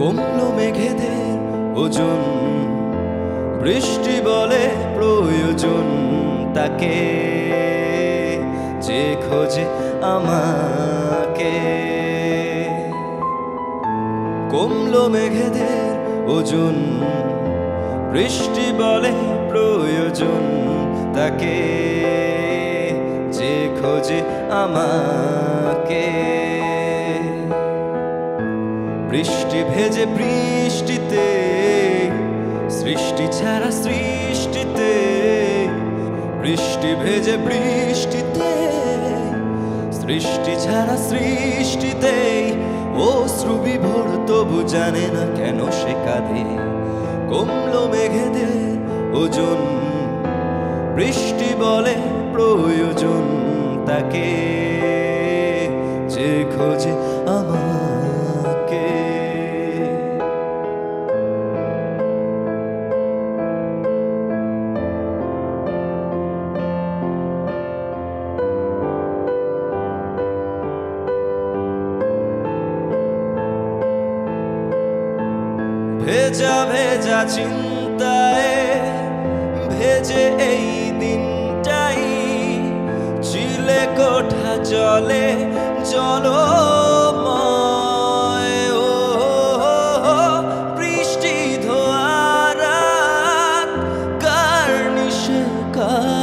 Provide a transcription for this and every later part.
কমলো মেঘেদের ওজন। বৃষ্টি বলে প্রয়োজন তাকে, যে খোঁজে আমাকে। কমলো মেঘেদের ওজন, বৃষ্টি বলে প্রয়োজন তাকে, যে খোঁজে আমাকে। ভেজে বৃষ্টিতে, সৃষ্টি ছাড়া সৃষ্টিতে, বৃষ্টি ভেজে বৃষ্টিতে, সৃষ্টি ছাড়া সৃষ্টিতে, ও শ্রুবি ভোর তবু জানে না কেন সে কাঁদে। কমলো মেঘেদের ওজন, বৃষ্টি বলে প্রয়োজন তাকে। যে খোঁজে আমাকে ভেজা ভেজা চিন্তায় ভেজে এই দিনটাই চিলে কোঠা জলে ও বৃষ্টি ধোয়ারা কার নিশে কার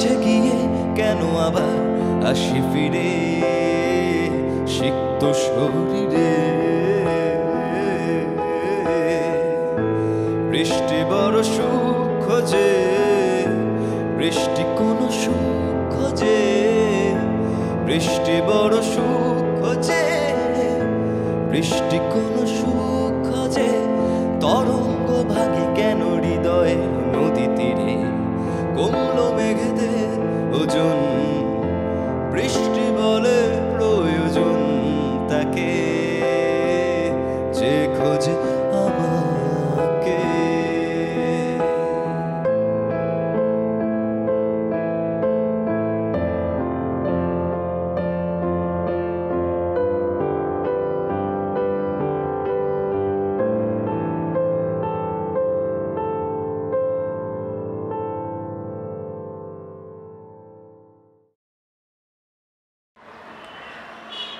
কাছে গিয়ে কেন আবার আসি ফিরে? সিক্ত শরীরে। বৃষ্টি বড় সুখ খোঁজে বৃষ্টি কোন সুখ খোঁজে বৃষ্টি বড় সুখ খোঁজে বৃষ্টি কোন সুখ খোঁজে তরঙ্গ ভাগে কমলো মেঘেদের ওজন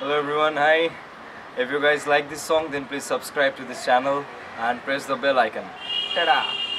Hello everyone, hi. If you guys like this song, then please subscribe to this channel and press the bell icon. Ta-da!